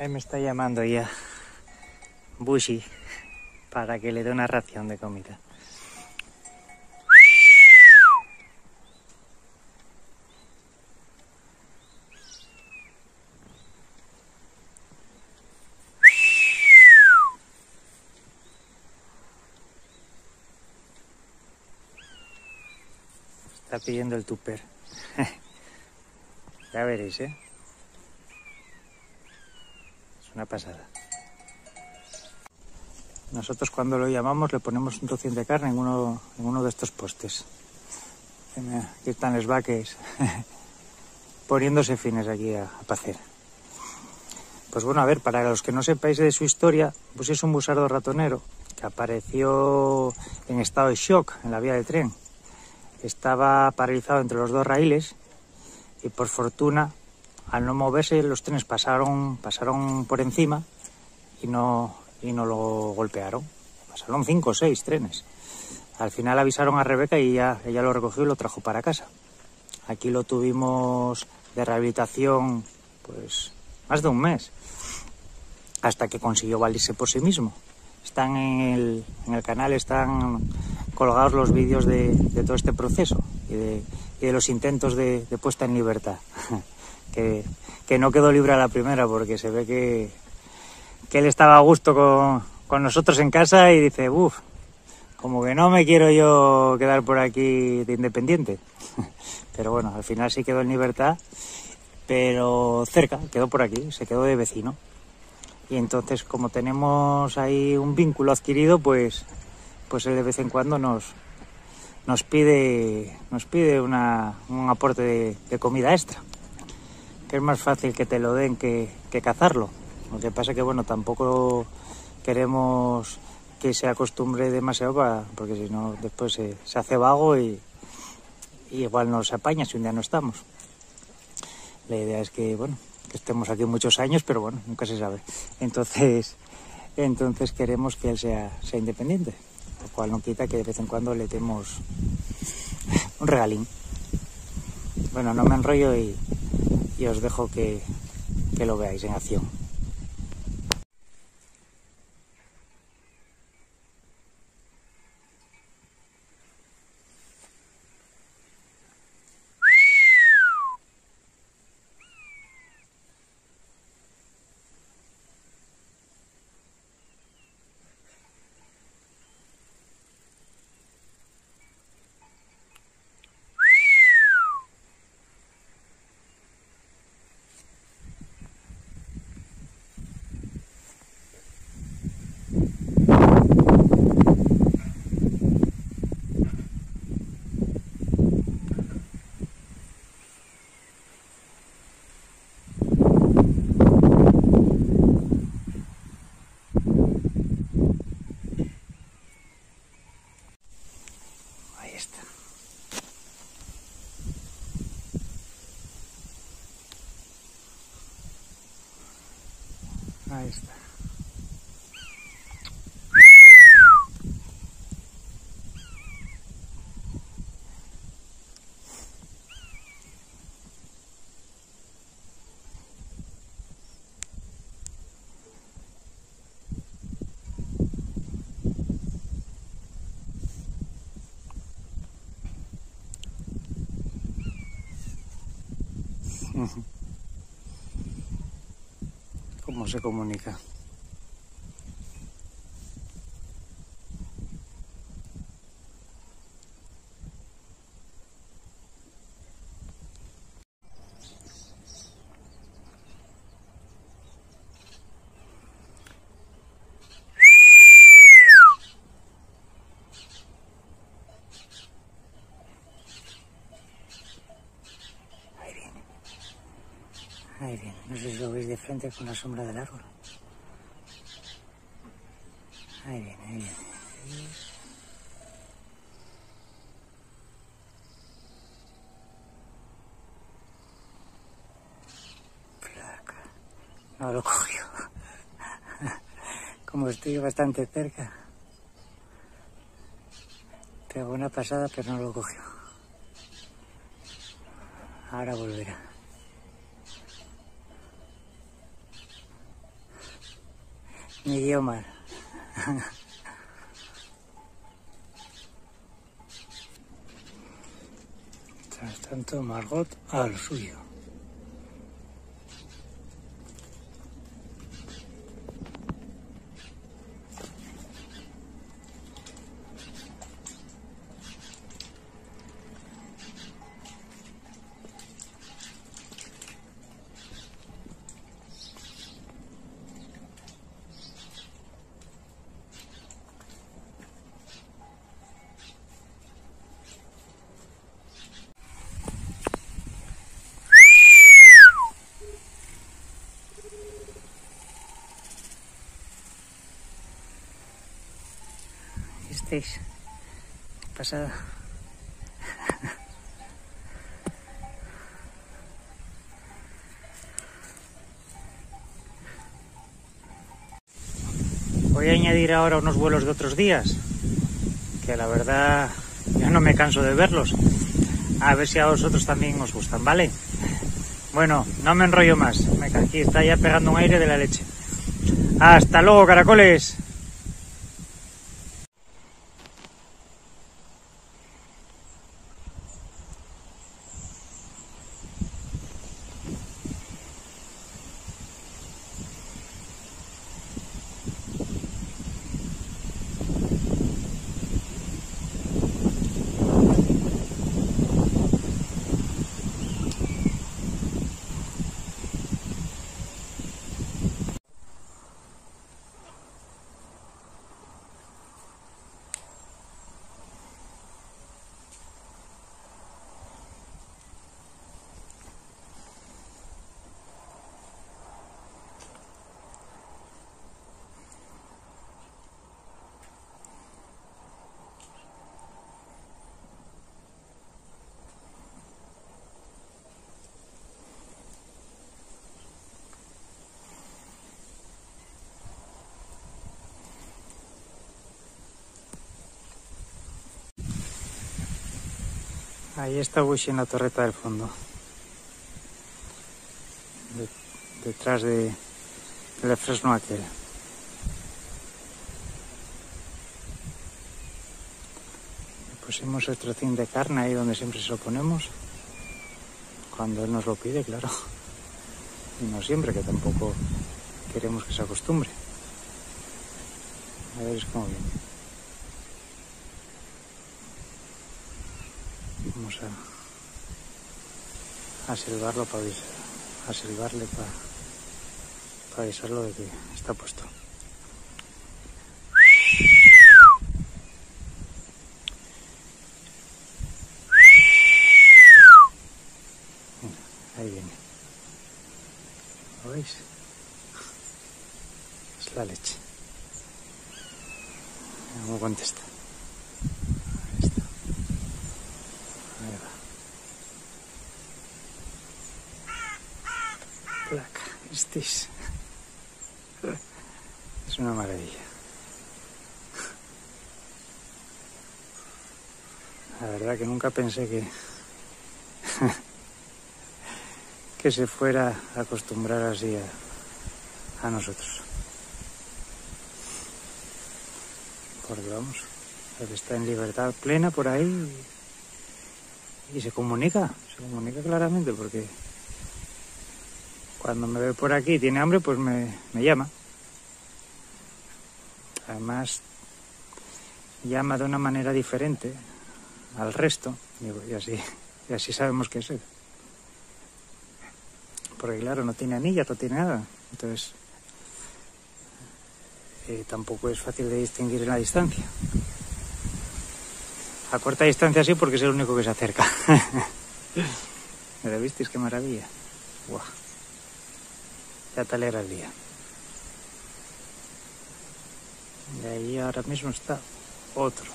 Ahí me está llamando ya Bushi para que le dé una ración de comida. Está pidiendo el tupper. ya veréis, ¿eh? Una pasada. Nosotros cuando lo llamamos le ponemos un trocín de carne en uno, en uno de estos postes. Aquí están los vaques poniéndose fines aquí a, a pacer. Pues bueno, a ver, para los que no sepáis de su historia, pues es un busardo ratonero que apareció en estado de shock en la vía de tren estaba paralizado entre los dos raíles y por fortuna al no moverse los trenes pasaron, pasaron por encima y no, y no lo golpearon. Pasaron cinco o seis trenes. Al final avisaron a Rebeca y ella, lo recogió y lo trajo para casa. Aquí lo tuvimos de rehabilitación pues más de un mes hasta que consiguió valerse por sí mismo. Están en el, canal, están colgados los vídeos de, todo este proceso y de, los intentos de, puesta en libertad. que, no quedó libre a la primera porque se ve que, él estaba a gusto con, nosotros en casa y dice, uff, como que no me quiero yo quedar por aquí de independiente. pero bueno, al final sí quedó en libertad, pero cerca, quedó por aquí, se quedó de vecino. Y entonces como tenemos ahí un vínculo adquirido, pues pues él de vez en cuando nos, nos pide, una, un aporte de, comida extra, que es más fácil que te lo den que, que cazarlo. Lo que pasa que, bueno, tampoco queremos que se acostumbre demasiado porque si no después se, se, hace vago y, y igual nos apaña si un día no estamos. La idea es que, bueno, que estemos aquí muchos años, pero bueno, nunca se sabe. Entonces, entonces queremos que él sea, sea independiente lo cual no quita que de vez en cuando le demos un regalín. Bueno, no me enrollo y, y os dejo que, que lo veáis en acción. Ahí está. Cómo se comunica. Ahí viene, no sé si lo veis de frente con la sombra del árbol. Ahí viene, ahí viene. Flaca. No lo cogió. Como estoy bastante cerca. Pegó una pasada, pero no lo cogió. Ahora volverá. Mi Guiomar. Mientras tanto, Margot a lo suyo. Estéis. Pasada. Voy a añadir ahora unos vuelos de otros días, que la verdad ya no me canso de verlos. A ver si a vosotros también os gustan, ¿vale? Bueno, no me enrollo más. Aquí está ya pegando un aire de la leche. Hasta luego, caracoles. Ahí está Bush en la torreta del fondo. De, detrás de, del fresno aquel. Pusimos el trocín de carne ahí donde siempre se lo ponemos. Cuando él nos lo pide, claro. Y no siempre, que tampoco queremos que se acostumbre. A ver cómo viene. Vamos a, a silbarlo para avisar, a para, para avisarlo de que está puesto. Ahí viene. ¿Lo veis? Es la leche. ¿Cómo contesta? Ahí está. Ahí va. Es una maravilla. La verdad que nunca pensé que que se fuera a acostumbrar así a, a nosotros. Porque vamos, está en libertad plena por ahí y, y se comunica, se comunica claramente porque cuando me ve por aquí y tiene hambre, pues me, me llama. Además, llama de una manera diferente al resto y, así, y así sabemos que es él. Porque claro, no tiene anillas, no tiene nada. Entonces, eh, tampoco es fácil de distinguir en la distancia. A corta distancia sí, porque es el único que se acerca. ¿Me lo visteis? Qué maravilla. Buah. Ya te alegra el día. Y ahí ahora mismo está otro.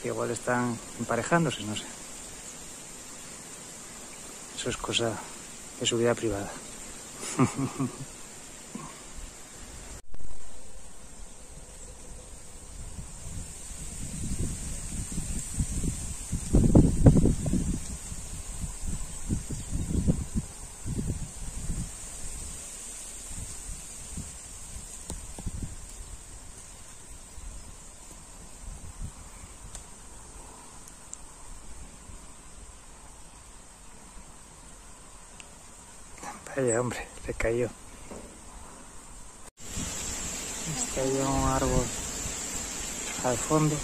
Que igual están emparejándose, no sé. Eso es cosa de su vida privada. Vaya hombre, le cayó. Este hay un árbol al fondo.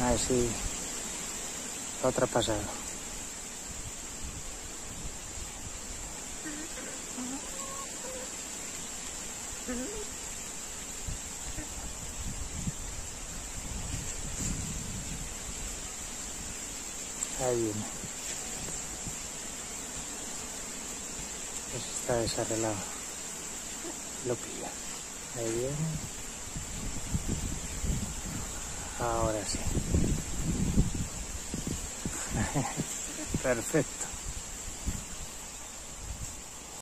A ver si la otra pasada. Ahí viene. Está desarreglado. Lo pilla. Ahí viene. Ahora sí. Perfecto.